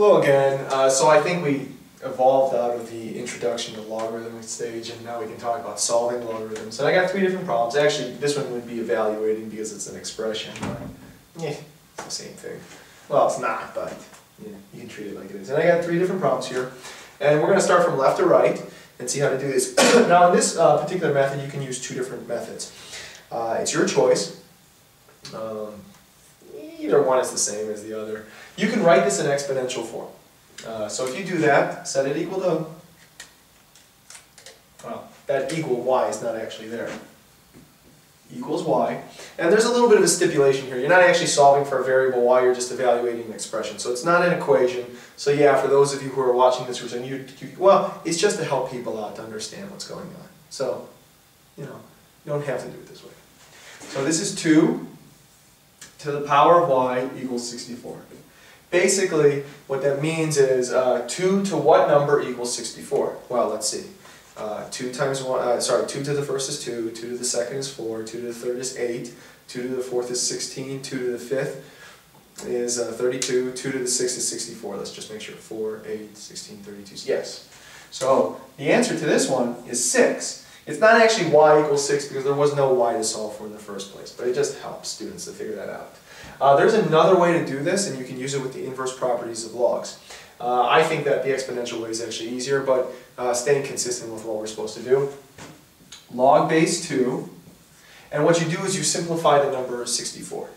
Hello again. Uh, so I think we evolved out of the introduction to logarithm stage and now we can talk about solving logarithms. And I got three different problems. Actually, this one would be evaluating because it's an expression, but yeah, it's the same thing. Well, it's not, but yeah, you can treat it like it is. And I got three different problems here. And we're going to start from left to right and see how to do this. now in this uh, particular method, you can use two different methods. Uh, it's your choice. Um, either one is the same as the other. You can write this in exponential form. Uh, so if you do that, set it equal to, well, that equal y is not actually there. Equals y. And there's a little bit of a stipulation here. You're not actually solving for a variable y, you're just evaluating an expression. So it's not an equation. So yeah, for those of you who are watching this, saying, you, you, well, it's just to help people out to understand what's going on. So, you know, you don't have to do it this way. So this is 2 to the power of y equals 64. Basically, what that means is uh, 2 to what number equals 64? Well, let's see. Uh, 2 times 1, uh, sorry, 2 to the first is 2, 2 to the second is 4, 2 to the third is 8, 2 to the fourth is 16, 2 to the fifth is uh, 32, 2 to the sixth is 64. Let's just make sure. 4, 8, 16, 32. Yes. So the answer to this one is 6. It's not actually y equals 6 because there was no y to solve for in the first place, but it just helps students to figure that out. Uh, there's another way to do this, and you can use it with the inverse properties of logs. Uh, I think that the exponential way is actually easier, but uh, staying consistent with what we're supposed to do. Log base 2, and what you do is you simplify the number 64.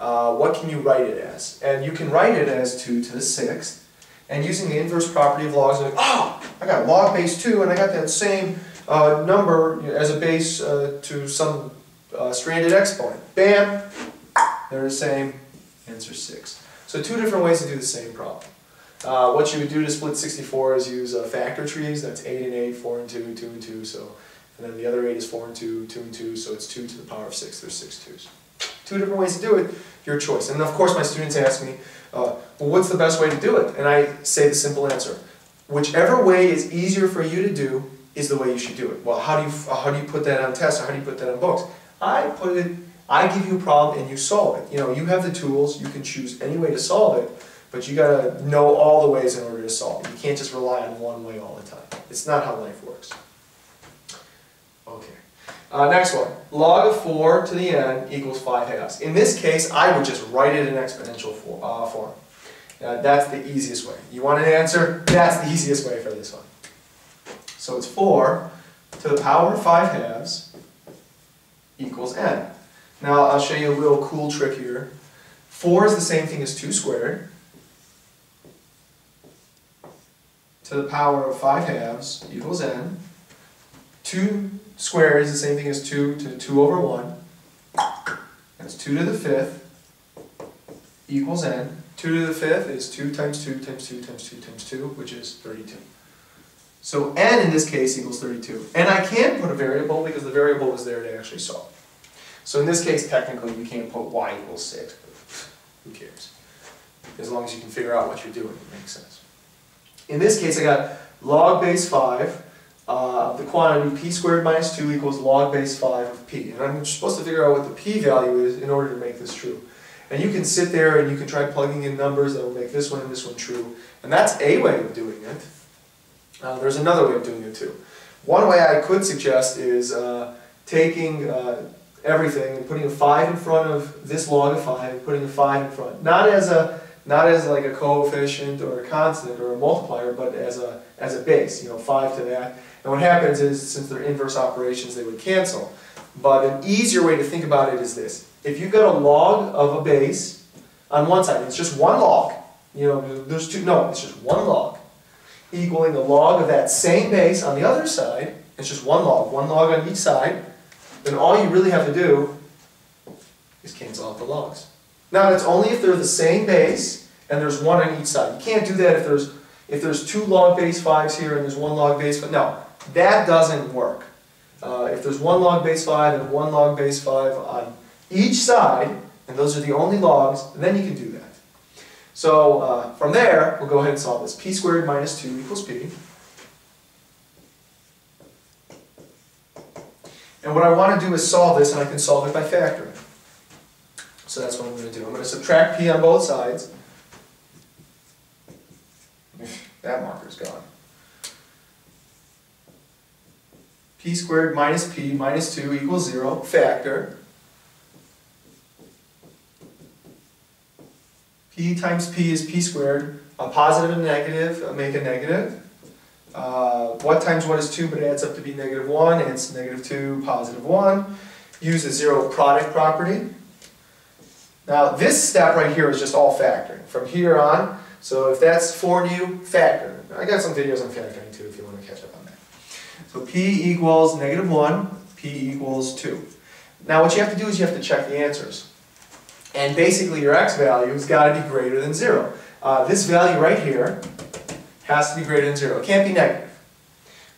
Uh, what can you write it as? And you can write it as 2 to the 6th, and using the inverse property of logs, like, oh, I got log base 2, and I got that same uh, number as a base uh, to some uh, stranded exponent. Bam! They're the same, answer 6. So two different ways to do the same problem. Uh, what you would do to split 64 is use uh, factor trees, that's 8 and 8, 4 and 2, 2 and 2, so, and then the other 8 is 4 and 2, 2 and 2, so it's 2 to the power of 6, there's 6 twos. Two different ways to do it, your choice. And of course my students ask me, well what's the best way to do it? And I say the simple answer. Whichever way is easier for you to do is the way you should do it. Well, how do you, how do you put that on tests, or how do you put that on books? I put it I give you a problem and you solve it. You know, you have the tools, you can choose any way to solve it, but you gotta know all the ways in order to solve it. You can't just rely on one way all the time. It's not how life works. Okay. Uh, next one. Log of 4 to the n equals 5 halves. In this case, I would just write it in exponential for, uh, form. Uh, that's the easiest way. You want an answer? That's the easiest way for this one. So it's 4 to the power of 5 halves equals n. Now I'll show you a little cool trick here. 4 is the same thing as 2 squared to the power of 5 halves equals n. 2 squared is the same thing as 2 to 2 over 1. That's 2 to the 5th equals n. 2 to the 5th is 2 times 2 times 2 times 2 times 2, which is 32. So n in this case equals 32. And I can put a variable because the variable was there to actually solve. So in this case, technically, you can't put y equals 6, but who cares? As long as you can figure out what you're doing, it makes sense. In this case, I got log base 5 uh, the quantity p squared minus 2 equals log base 5 of p. And I'm supposed to figure out what the p value is in order to make this true. And you can sit there and you can try plugging in numbers that will make this one and this one true. And that's a way of doing it. Uh, there's another way of doing it too. One way I could suggest is uh, taking uh, everything and putting a 5 in front of this log of 5 and putting a 5 in front. Not as a not as like a coefficient or a constant or a multiplier, but as a as a base, you know, 5 to that. And what happens is, since they're inverse operations, they would cancel. But an easier way to think about it is this. If you've got a log of a base on one side, it's just one log, you know, there's two, no, it's just one log, equaling the log of that same base on the other side, it's just one log, one log on each side, then all you really have to do is cancel out the logs. Now that's only if they're the same base and there's one on each side. You can't do that if there's if there's two log base 5s here and there's one log base 5. No, that doesn't work. Uh, if there's one log base 5 and one log base 5 on each side, and those are the only logs, then you can do that. So uh, from there, we'll go ahead and solve this. p squared minus 2 equals p. And what I want to do is solve this, and I can solve it by factoring. So that's what I'm going to do. I'm going to subtract p on both sides. That marker's gone. p squared minus p minus 2 equals 0, factor. P times p is p squared. A positive and negative uh, make a negative. Uh, what times what is 2 but it adds up to be negative 1? and It's negative 2, positive 1. Use the zero product property. Now this step right here is just all factoring. From here on, so if that's to you, factor. I got some videos on factoring too if you want to catch up on that. So p equals negative 1, p equals 2. Now what you have to do is you have to check the answers. And basically your x value has got to be greater than 0. Uh, this value right here has to be greater than 0. It can't be negative.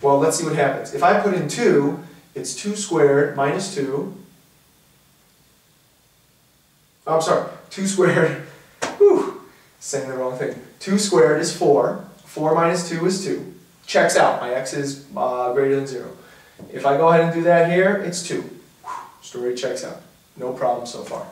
Well, let's see what happens. If I put in 2, it's 2 squared minus 2. Oh, I'm sorry, 2 squared, whew, saying the wrong thing. 2 squared is 4. 4 minus 2 is 2. Checks out. My x is uh, greater than 0. If I go ahead and do that here, it's 2. Whew, story checks out. No problem so far.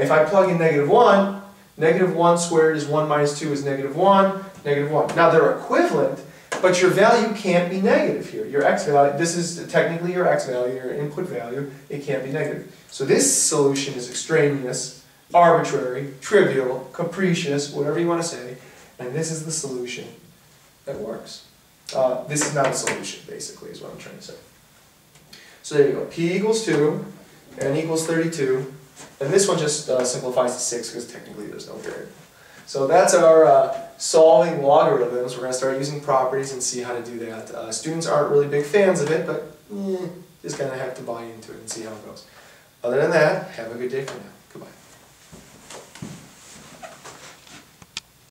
If I plug in negative 1, negative 1 squared is 1 minus 2 is negative 1, negative 1. Now they're equivalent, but your value can't be negative here. Your x value, this is technically your x value, your input value, it can't be negative. So this solution is extraneous, arbitrary, trivial, capricious, whatever you want to say, and this is the solution that works. Uh, this is not a solution, basically, is what I'm trying to say. So there you go. P equals 2, n equals 32, and this one just uh, simplifies to 6 because technically there's no variable. So that's our uh, solving logarithms. We're going to start using properties and see how to do that. Uh, students aren't really big fans of it, but eh, just going to have to buy into it and see how it goes. Other than that, have a good day for now.